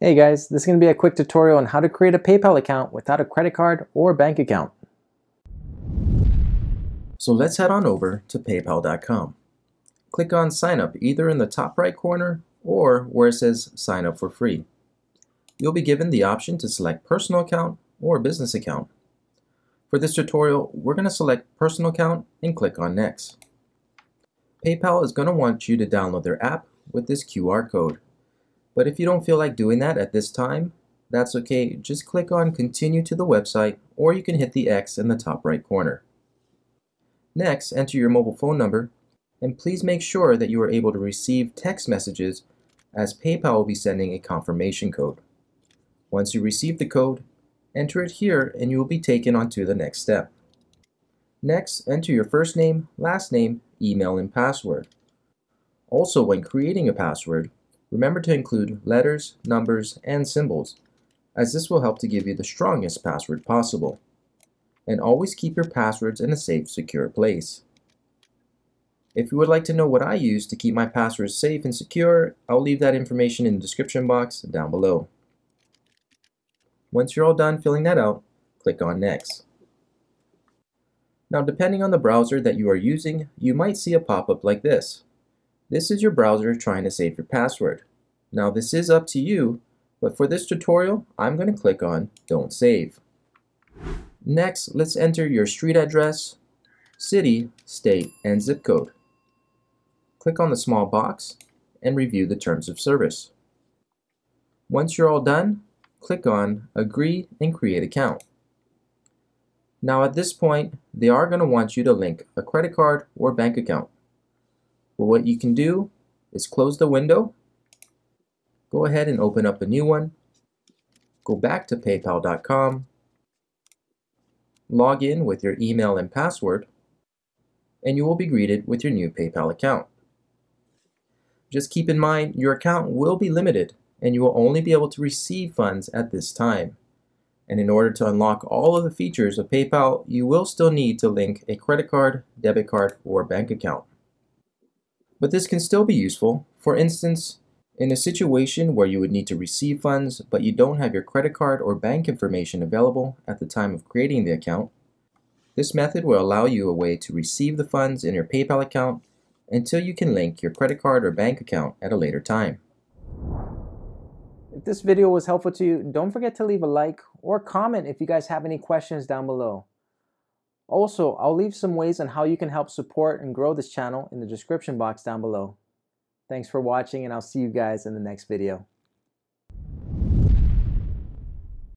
Hey guys, this is going to be a quick tutorial on how to create a PayPal account without a credit card or bank account. So let's head on over to paypal.com. Click on sign up either in the top right corner or where it says sign up for free. You'll be given the option to select personal account or business account. For this tutorial, we're going to select personal account and click on next. PayPal is going to want you to download their app with this QR code. But if you don't feel like doing that at this time, that's okay. Just click on continue to the website or you can hit the X in the top right corner. Next, enter your mobile phone number and please make sure that you are able to receive text messages as PayPal will be sending a confirmation code. Once you receive the code, enter it here and you will be taken on to the next step. Next, enter your first name, last name, email, and password. Also, when creating a password, remember to include letters, numbers, and symbols, as this will help to give you the strongest password possible. And always keep your passwords in a safe, secure place. If you would like to know what I use to keep my passwords safe and secure, I'll leave that information in the description box down below. Once you're all done filling that out, click on Next. Now depending on the browser that you are using, you might see a pop-up like this. This is your browser trying to save your password. Now this is up to you, but for this tutorial, I'm going to click on Don't Save. Next, let's enter your street address, city, state, and zip code. Click on the small box and review the terms of service. Once you're all done, click on Agree and Create Account. Now at this point, they are going to want you to link a credit card or bank account. Well, what you can do is close the window, go ahead and open up a new one, go back to paypal.com, log in with your email and password, and you will be greeted with your new PayPal account. Just keep in mind your account will be limited and you will only be able to receive funds at this time. And in order to unlock all of the features of PayPal, you will still need to link a credit card, debit card, or bank account. But this can still be useful. For instance, in a situation where you would need to receive funds, but you don't have your credit card or bank information available at the time of creating the account, this method will allow you a way to receive the funds in your PayPal account until you can link your credit card or bank account at a later time. If this video was helpful to you, don't forget to leave a like or comment if you guys have any questions down below. Also, I'll leave some ways on how you can help support and grow this channel in the description box down below. Thanks for watching and I'll see you guys in the next video.